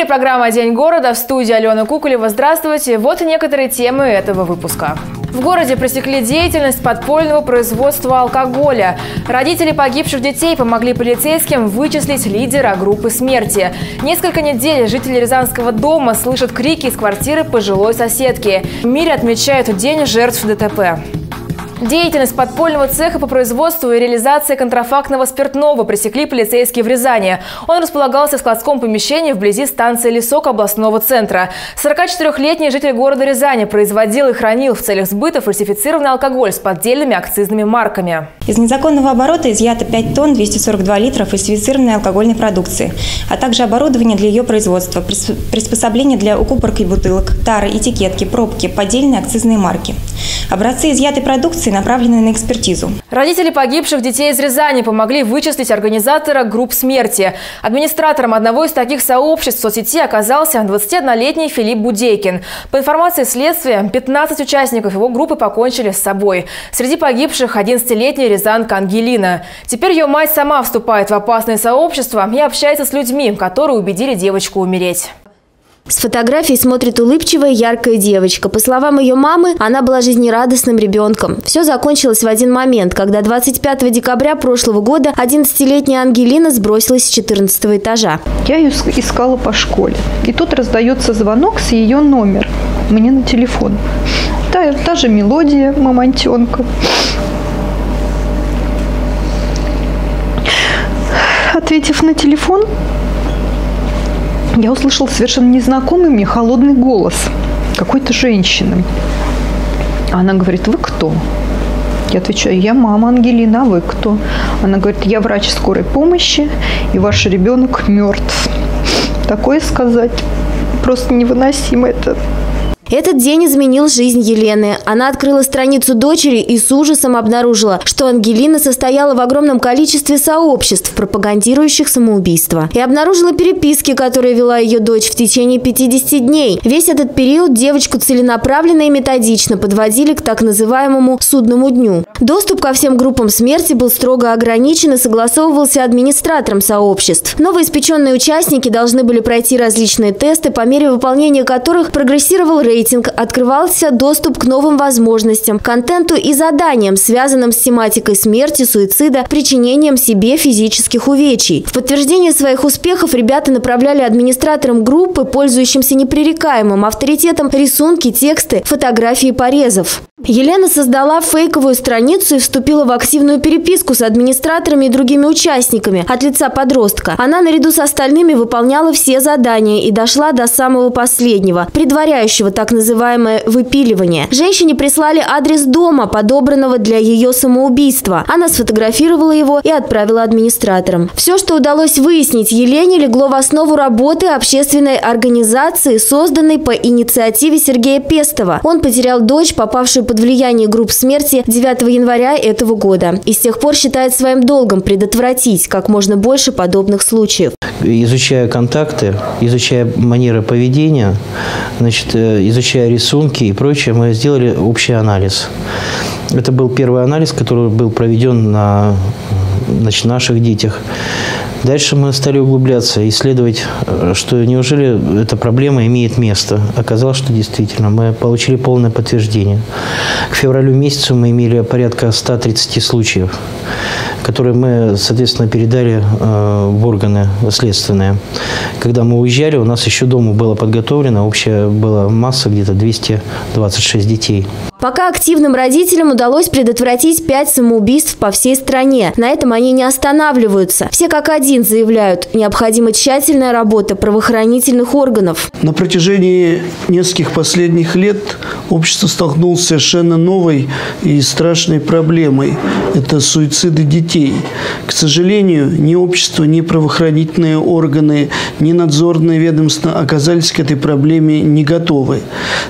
Эфире программа «День города» в студии Алена Куколева. Здравствуйте. Вот и некоторые темы этого выпуска. В городе пресекли деятельность подпольного производства алкоголя. Родители погибших детей помогли полицейским вычислить лидера группы смерти. Несколько недель жители Рязанского дома слышат крики из квартиры пожилой соседки. В мире отмечают День жертв ДТП. Деятельность подпольного цеха по производству и реализации контрафактного спиртного пресекли полицейские в Рязани. Он располагался в складском помещении вблизи станции Лесок областного центра. 44-летний житель города Рязани производил и хранил в целях сбыта фальсифицированный алкоголь с поддельными акцизными марками. Из незаконного оборота изъято 5 тонн 242 литра фальсифицированной алкогольной продукции, а также оборудование для ее производства, приспособления для укупорки бутылок, тары, этикетки, пробки, поддельные акцизные марки. Образцы изъятой продукции информации, направленной на экспертизу. Родители погибших детей из Рязани помогли вычислить организатора групп смерти. Администратором одного из таких сообществ в соцсети оказался 21-летний Филипп Будейкин. По информации следствия, 15 участников его группы покончили с собой. Среди погибших 11-летняя рязанка Ангелина. Теперь ее мать сама вступает в опасное сообщество и общается с людьми, которые убедили девочку умереть. С фотографией смотрит улыбчивая, яркая девочка. По словам ее мамы, она была жизнерадостным ребенком. Все закончилось в один момент, когда 25 декабря прошлого года 11-летняя Ангелина сбросилась с 14 этажа. Я ее искала по школе. И тут раздается звонок с ее номер мне на телефон. Та, та же мелодия мамонтенка. Ответив на телефон, я услышал совершенно незнакомый мне холодный голос какой-то женщины. Она говорит, вы кто? Я отвечаю, я мама Ангелина, а вы кто? Она говорит, я врач скорой помощи, и ваш ребенок мертв. Такое сказать просто невыносимо. Это этот день изменил жизнь Елены. Она открыла страницу дочери и с ужасом обнаружила, что Ангелина состояла в огромном количестве сообществ, пропагандирующих самоубийство. И обнаружила переписки, которые вела ее дочь в течение 50 дней. Весь этот период девочку целенаправленно и методично подводили к так называемому «судному дню». Доступ ко всем группам смерти был строго ограничен и согласовывался администратором сообществ. Новоиспеченные участники должны были пройти различные тесты, по мере выполнения которых прогрессировал рейтинг рейтинг открывался доступ к новым возможностям, контенту и заданиям, связанным с тематикой смерти, суицида, причинением себе физических увечий. В подтверждение своих успехов ребята направляли администраторам группы, пользующимся непререкаемым авторитетом, рисунки, тексты, фотографии порезов. Елена создала фейковую страницу и вступила в активную переписку с администраторами и другими участниками от лица подростка. Она наряду с остальными выполняла все задания и дошла до самого последнего, предваряющего так называемое выпиливание. Женщине прислали адрес дома, подобранного для ее самоубийства. Она сфотографировала его и отправила администраторам. Все, что удалось выяснить Елене, легло в основу работы общественной организации, созданной по инициативе Сергея Пестова. Он потерял дочь, попавшую под влияние групп смерти 9 января этого года. И с тех пор считает своим долгом предотвратить как можно больше подобных случаев. Изучая контакты, изучая манеры поведения, значит, э, изучая рисунки и прочее, мы сделали общий анализ. Это был первый анализ, который был проведен на значит, наших детях. Дальше мы стали углубляться, исследовать, э, что неужели эта проблема имеет место. Оказалось, что действительно мы получили полное подтверждение. К февралю месяцу мы имели порядка 130 случаев, которые мы, соответственно, передали э, в органы следственные. Когда мы уезжали, у нас еще дома было подготовлено, общая была масса где-то 226 детей. Пока активным родителям удалось предотвратить пять самоубийств по всей стране. На этом они не останавливаются. Все как один заявляют, необходима тщательная работа правоохранительных органов. На протяжении нескольких последних лет общество столкнулось с совершенно новой и страшной проблемой. Это суициды детей. К сожалению, ни общество, ни правоохранительные органы, ни надзорные ведомства оказались к этой проблеме не готовы.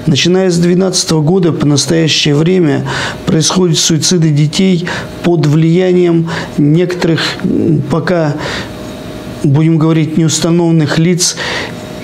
Начиная с 2012 года по настоящее время происходят суициды детей под влиянием некоторых пока, будем говорить, неустановленных лиц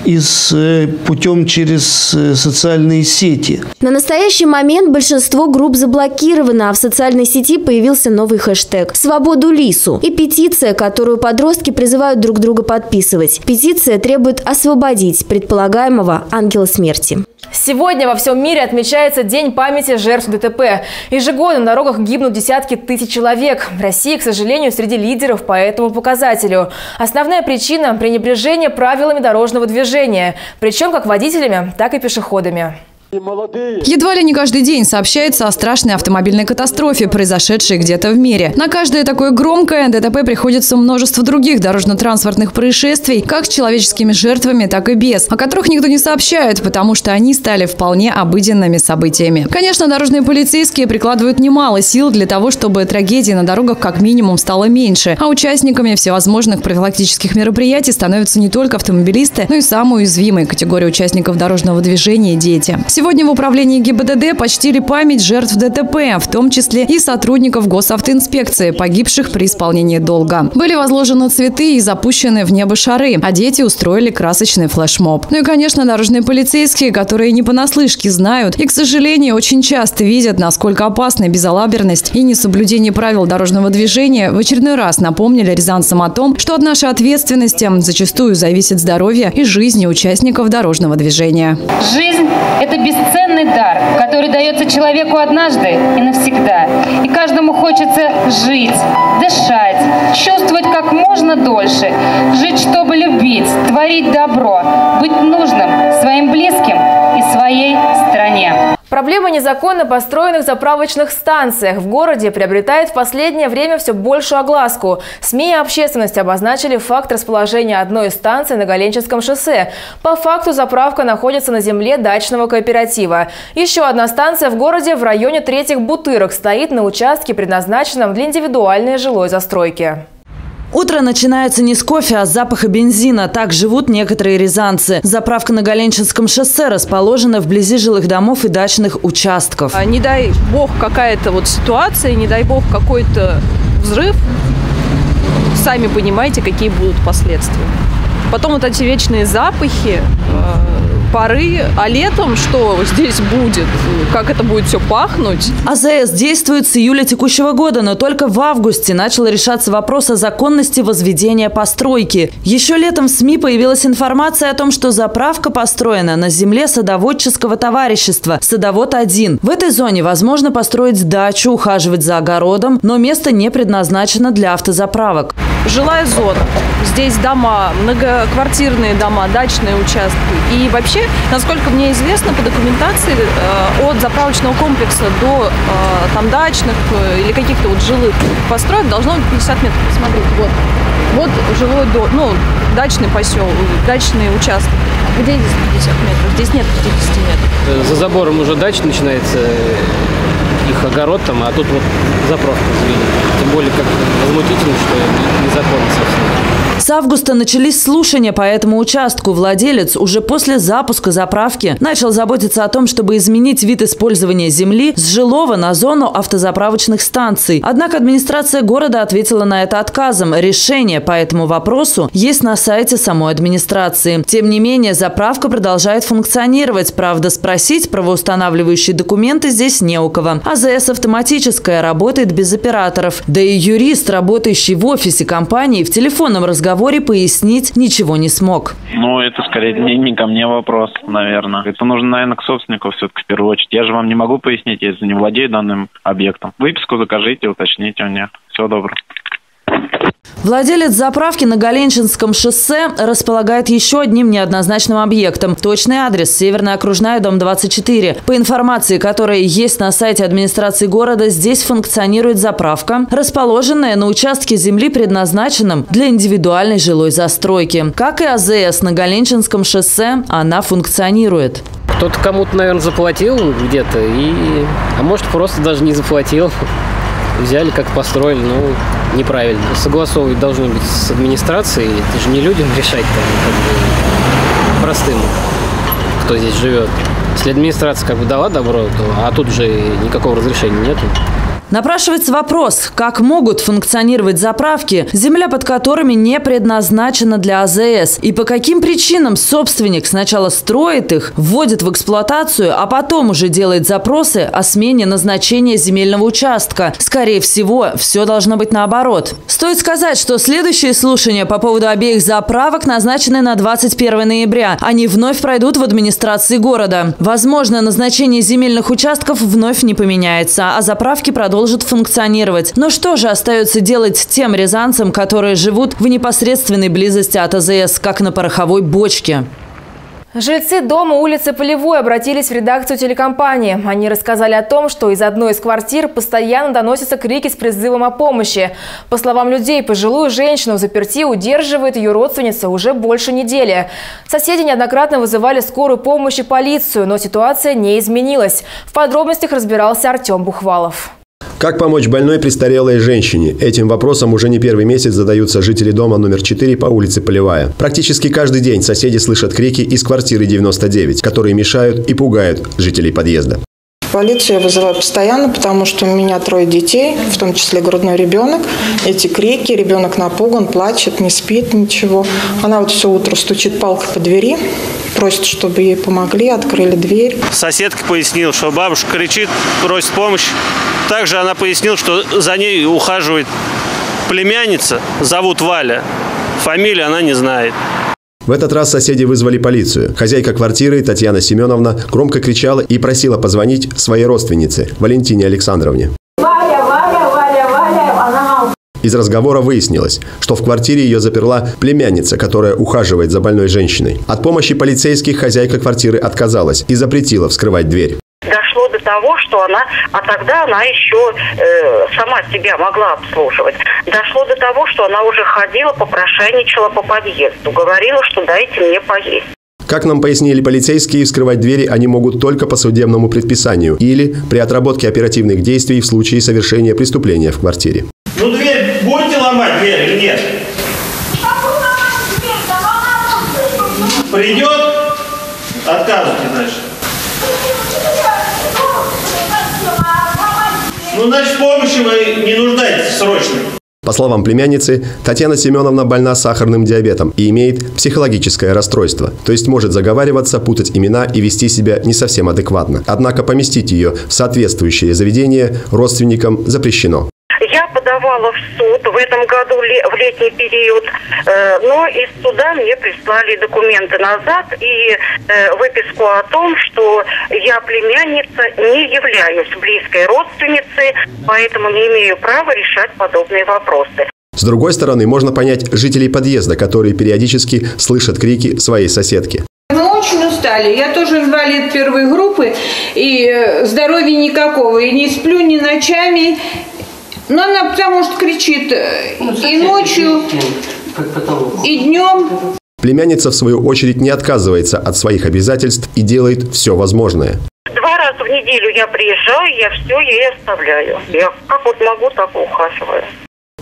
из, э, путем через э, социальные сети. На настоящий момент большинство групп заблокировано, а в социальной сети появился новый хэштег «Свободу Лису» и петиция, которую подростки призывают друг друга подписывать. Петиция требует освободить предполагаемого ангела смерти. Сегодня во всем мире отмечается День памяти жертв ДТП. Ежегодно на дорогах гибнут десятки тысяч человек. В России, к сожалению, среди лидеров по этому показателю. Основная причина – пренебрежение правилами дорожного движения. Причем как водителями, так и пешеходами. Едва ли не каждый день сообщается о страшной автомобильной катастрофе, произошедшей где-то в мире. На каждое такое громкое ДТП приходится множество других дорожно-транспортных происшествий, как с человеческими жертвами, так и без, о которых никто не сообщает, потому что они стали вполне обыденными событиями. Конечно, дорожные полицейские прикладывают немало сил для того, чтобы трагедий на дорогах как минимум стало меньше, а участниками всевозможных профилактических мероприятий становятся не только автомобилисты, но и самые уязвимые категории участников дорожного движения – дети. Сегодня в управлении ГИБДД почтили память жертв ДТП, в том числе и сотрудников госавтоинспекции, погибших при исполнении долга. Были возложены цветы и запущены в небо шары, а дети устроили красочный флешмоб. Ну и, конечно, дорожные полицейские, которые не понаслышке знают и, к сожалению, очень часто видят, насколько опасна безалаберность и несоблюдение правил дорожного движения, в очередной раз напомнили рязанцам о том, что от нашей ответственности зачастую зависит здоровье и жизни участников дорожного движения. Жизнь – это бесценный дар, который дается человеку однажды и навсегда. И каждому хочется жить, дышать, чувствовать как можно дольше, жить, чтобы любить, творить добро, быть нужным своим близким и своей стране. Проблема незаконно построенных заправочных станциях в городе приобретает в последнее время все большую огласку. СМИ и общественность обозначили факт расположения одной из станций на Галенческом шоссе. По факту заправка находится на земле дачного кооператива. Еще одна станция в городе в районе Третьих Бутырок стоит на участке, предназначенном для индивидуальной жилой застройки. Утро начинается не с кофе, а с запаха бензина. Так живут некоторые рязанцы. Заправка на Галенчинском шоссе расположена вблизи жилых домов и дачных участков. А не дай бог какая-то вот ситуация, не дай бог какой-то взрыв, сами понимаете, какие будут последствия. Потом вот эти вечные запахи, э, поры, а летом что здесь будет? Как это будет все пахнуть? АЗС действует с июля текущего года, но только в августе начал решаться вопрос о законности возведения постройки. Еще летом в СМИ появилась информация о том, что заправка построена на земле садоводческого товарищества «Садовод-1». В этой зоне возможно построить дачу, ухаживать за огородом, но место не предназначено для автозаправок. Жилая зона. Здесь дома, многоквартирные дома, дачные участки. И вообще насколько мне известно, по документации э, от заправочного комплекса до э, там дачных э, или каких-то вот жилых построек должно быть 50 метров. Посмотрите, вот. Вот жилой дом, ну, дачный поселок, дачный участок. Где здесь 50 метров? Здесь нет 50 метров. За забором уже дача начинается, их огород там, а тут вот заправка завели. Тем более, как возмутительно, что незаконно совсем. С августа начались слушания по этому участку. Владелец уже после запуска заправки начал заботиться о том, чтобы изменить вид использования земли с жилого на зону автозаправочных станций. Однако администрация города ответила на это отказом. Решение по этому вопросу есть на сайте самой администрации. Тем не менее, заправка продолжает функционировать. Правда, спросить правоустанавливающие документы здесь не у кого. АЗС автоматическая, работает без операторов. Да и юрист, работающий в офисе компании, в телефонном разговоре разговоре пояснить ничего не смог. Ну, это скорее не, не ко мне вопрос, наверное. Это нужно, наверное, к собственнику все-таки в первую очередь. Я же вам не могу пояснить, если не владею данным объектом. Выписку закажите, уточните у них. Всего доброго. Владелец заправки на Галенчинском шоссе располагает еще одним неоднозначным объектом. Точный адрес – Северная окружная, дом 24. По информации, которая есть на сайте администрации города, здесь функционирует заправка, расположенная на участке земли, предназначенном для индивидуальной жилой застройки. Как и АЗС на Галенчинском шоссе, она функционирует. Кто-то кому-то, наверное, заплатил где-то, и... а может, просто даже не заплатил взяли, как построили, ну, неправильно. Согласовывать должно быть с администрацией, это же не людям решать там, как бы, простым, кто здесь живет. Если администрация как бы дала добро, то, а тут же никакого разрешения нету. Напрашивается вопрос, как могут функционировать заправки, земля под которыми не предназначена для АЗС, и по каким причинам собственник сначала строит их, вводит в эксплуатацию, а потом уже делает запросы о смене назначения земельного участка. Скорее всего, все должно быть наоборот. Стоит сказать, что следующие слушания по поводу обеих заправок назначены на 21 ноября. Они вновь пройдут в администрации города. Возможно, назначение земельных участков вновь не поменяется, а заправки продолжат продолжит функционировать. Но что же остается делать тем рязанцам, которые живут в непосредственной близости от АЗС, как на пороховой бочке? Жильцы дома улицы Полевой обратились в редакцию телекомпании. Они рассказали о том, что из одной из квартир постоянно доносятся крики с призывом о помощи. По словам людей, пожилую женщину заперти удерживает ее родственница уже больше недели. Соседи неоднократно вызывали скорую помощь и полицию, но ситуация не изменилась. В подробностях разбирался Артем Бухвалов. Как помочь больной престарелой женщине? Этим вопросом уже не первый месяц задаются жители дома номер 4 по улице Полевая. Практически каждый день соседи слышат крики из квартиры 99, которые мешают и пугают жителей подъезда. Полицию я вызываю постоянно, потому что у меня трое детей, в том числе грудной ребенок. Эти крики, ребенок напуган, плачет, не спит, ничего. Она вот все утро стучит палкой по двери, просит, чтобы ей помогли, открыли дверь. Соседка пояснила, что бабушка кричит, просит помощь. Также она пояснила, что за ней ухаживает племянница, зовут Валя. Фамилию она не знает. В этот раз соседи вызвали полицию. Хозяйка квартиры Татьяна Семеновна громко кричала и просила позвонить своей родственнице Валентине Александровне. Из разговора выяснилось, что в квартире ее заперла племянница, которая ухаживает за больной женщиной. От помощи полицейских хозяйка квартиры отказалась и запретила вскрывать дверь дошло до того, что она, а тогда она еще э, сама себя могла обслуживать. Дошло до того, что она уже ходила, попрошайничала по подъезду, говорила, что дайте мне поесть. Как нам пояснили полицейские, вскрывать двери они могут только по судебному предписанию или при отработке оперативных действий в случае совершения преступления в квартире. Ну дверь будете ломать дверь или нет? Придет, отказывайте, Ну, значит, помощи вы не нуждаетесь срочно. По словам племянницы, Татьяна Семеновна больна сахарным диабетом и имеет психологическое расстройство, то есть может заговариваться, путать имена и вести себя не совсем адекватно. Однако поместить ее в соответствующее заведение родственникам запрещено. Подавала в суд в этом году в летний период, э, но из суда мне прислали документы назад и э, выписку о том, что я племянница не являюсь близкой родственницей, поэтому не имею права решать подобные вопросы. С другой стороны, можно понять жителей подъезда, которые периодически слышат крики своей соседки. Мы очень устали. Я тоже инвалид первой группы, и э, здоровья никакого. И не сплю ни ночами, но она потому что кричит э, ну, и ночью, и днем. Племянница, в свою очередь, не отказывается от своих обязательств и делает все возможное. Два раза в неделю я приезжаю, я все ей оставляю. Я как вот могу, так и ухаживаю.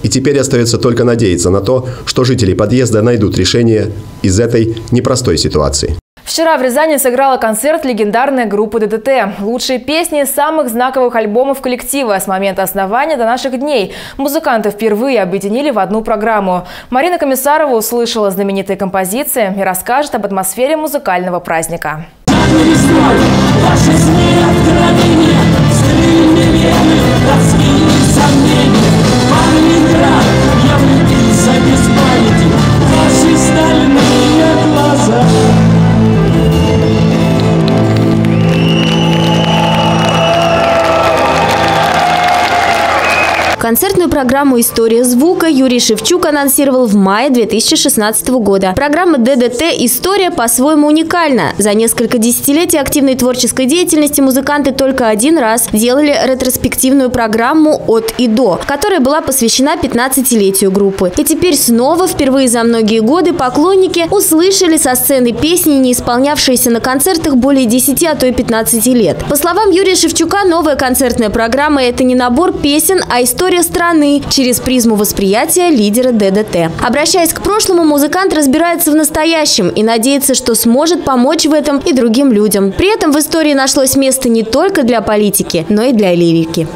И теперь остается только надеяться на то, что жители подъезда найдут решение из этой непростой ситуации. Вчера в Рязани сыграла концерт легендарная группа ДДТ. Лучшие песни самых знаковых альбомов коллектива с момента основания до наших дней. Музыканты впервые объединили в одну программу. Марина Комиссарова услышала знаменитые композиции и расскажет об атмосфере музыкального праздника. Ваши сны откровения, Концертную программу «История звука» Юрий Шевчук анонсировал в мае 2016 года. Программа ДДТ «История» по-своему уникальна. За несколько десятилетий активной творческой деятельности музыканты только один раз делали ретроспективную программу «От и до», которая была посвящена 15-летию группы. И теперь снова, впервые за многие годы, поклонники услышали со сцены песни, не исполнявшиеся на концертах более 10, а то и 15 лет. По словам Юрия Шевчука, новая концертная программа – это не набор песен, а история история страны через призму восприятия лидера ДДТ. Обращаясь к прошлому, музыкант разбирается в настоящем и надеется, что сможет помочь в этом и другим людям. При этом в истории нашлось место не только для политики, но и для лирики.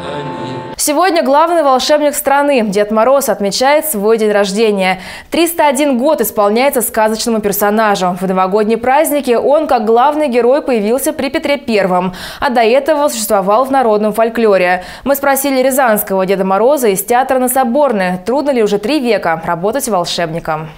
Сегодня главный волшебник страны Дед Мороз отмечает свой день рождения. 301 год исполняется сказочному персонажу. В новогодние праздники он, как главный герой, появился при Петре Первом, а до этого существовал в народном фольклоре. Мы спросили рязанского Деда Мороза из театра на Соборной, трудно ли уже три века работать волшебником.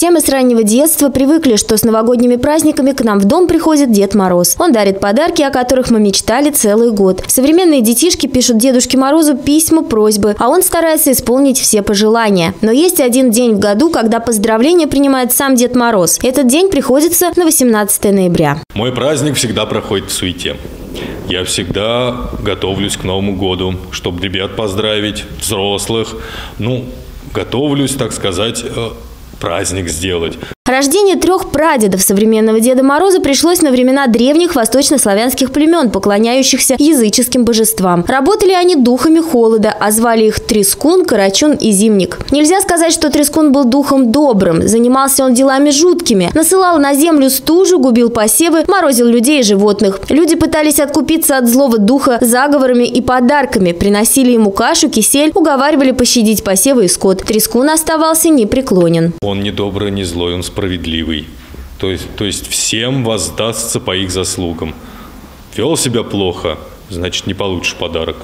Все мы с раннего детства привыкли, что с новогодними праздниками к нам в дом приходит Дед Мороз. Он дарит подарки, о которых мы мечтали целый год. Современные детишки пишут Дедушке Морозу письма, просьбы, а он старается исполнить все пожелания. Но есть один день в году, когда поздравления принимает сам Дед Мороз. Этот день приходится на 18 ноября. Мой праздник всегда проходит в суете. Я всегда готовлюсь к Новому году, чтобы ребят поздравить, взрослых. Ну, готовлюсь, так сказать, э, праздник сделать. Рождение трех прадедов современного Деда Мороза пришлось на времена древних восточнославянских племен, поклоняющихся языческим божествам. Работали они духами холода, а звали их Трескун, Карачун и Зимник. Нельзя сказать, что Трескун был духом добрым. Занимался он делами жуткими. Насылал на землю стужу, губил посевы, морозил людей и животных. Люди пытались откупиться от злого духа заговорами и подарками. Приносили ему кашу, кисель, уговаривали пощадить посевы и скот. Трескун оставался непреклонен. Он не добрый, не злой, он справедливый. То есть, то есть всем воздастся по их заслугам. Вел себя плохо, значит не получишь подарок.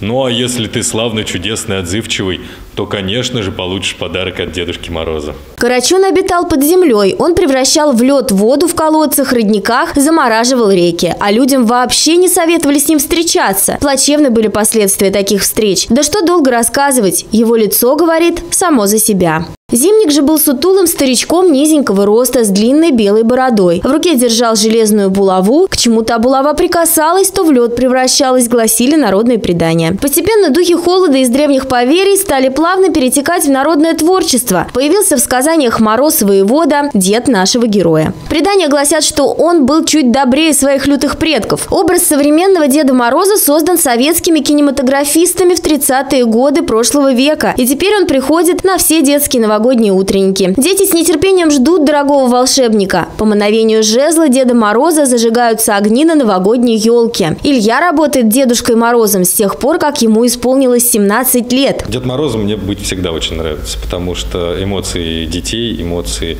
Ну а если ты славный, чудесный, отзывчивый, то, конечно же, получишь подарок от Дедушки Мороза. Карачун обитал под землей. Он превращал в лед воду в колодцах, родниках, замораживал реки. А людям вообще не советовали с ним встречаться. Плачевны были последствия таких встреч. Да что долго рассказывать. Его лицо говорит само за себя. Зимник же был сутулым старичком низенького роста с длинной белой бородой. В руке держал железную булаву. К чему та булава прикасалась, то в лед превращалась, гласили народные предания. Постепенно духи холода из древних поверий стали плавно перетекать в народное творчество. Появился в сказаниях Мороз воевода, дед нашего героя. Предания гласят, что он был чуть добрее своих лютых предков. Образ современного Деда Мороза создан советскими кинематографистами в 30-е годы прошлого века. И теперь он приходит на все детские новогодние новогодние утренники. Дети с нетерпением ждут дорогого волшебника. По мановению жезла Деда Мороза зажигаются огни на новогодней елке. Илья работает Дедушкой Морозом с тех пор, как ему исполнилось 17 лет. Дед Морозу мне быть всегда очень нравится, потому что эмоции детей, эмоции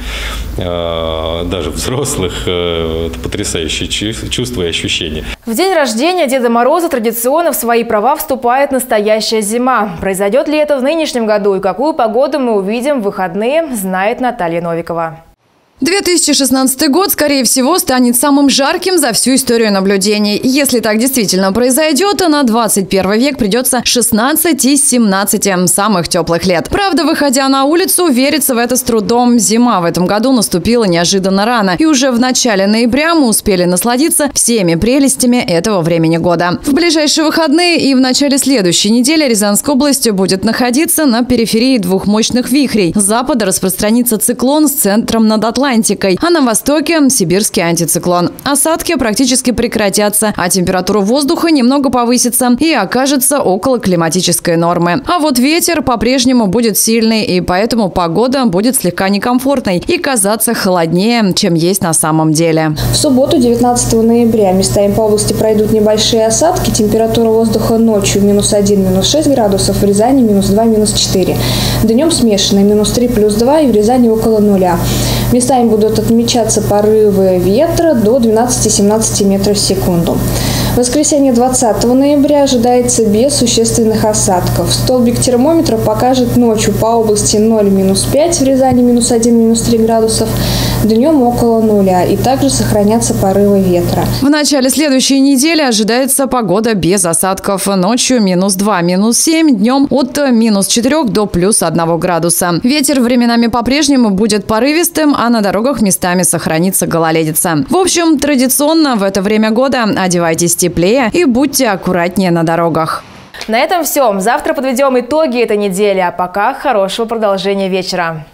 э, даже взрослых э, – это потрясающие чувства и ощущения. В день рождения Деда Мороза традиционно в свои права вступает настоящая зима. Произойдет ли это в нынешнем году и какую погоду мы увидим в выходные, знает Наталья Новикова. 2016 год, скорее всего, станет самым жарким за всю историю наблюдений. Если так действительно произойдет, то на 21 век придется 16 из 17 самых теплых лет. Правда, выходя на улицу, верится в это с трудом. Зима в этом году наступила неожиданно рано. И уже в начале ноября мы успели насладиться всеми прелестями этого времени года. В ближайшие выходные и в начале следующей недели Рязанская область будет находиться на периферии двух мощных вихрей. С запада распространится циклон с центром над Атлантикой Атлантикой, а на востоке – сибирский антициклон. Осадки практически прекратятся, а температура воздуха немного повысится и окажется около климатической нормы. А вот ветер по-прежнему будет сильный, и поэтому погода будет слегка некомфортной и казаться холоднее, чем есть на самом деле. В субботу, 19 ноября, местами по области пройдут небольшие осадки. Температура воздуха ночью минус 1, минус 6 градусов, в Рязани минус 2, минус 4. Днем смешанная минус 3, плюс 2 и в Рязани около нуля. Местами будут отмечаться порывы ветра до 12-17 метров в секунду. В воскресенье 20 ноября ожидается без существенных осадков. Столбик термометра покажет ночью по области 0-5, в Рязани минус 1, минус 3 градусов, днем около нуля и также сохранятся порывы ветра. В начале следующей недели ожидается погода без осадков. Ночью минус 2, минус 7, днем от минус 4 до плюс 1 градуса. Ветер временами по-прежнему будет порывистым, а на дорогах местами сохранится гололедица. В общем, традиционно в это время года одевайтесь теплее и будьте аккуратнее на дорогах. На этом все. Завтра подведем итоги этой недели, а пока хорошего продолжения вечера.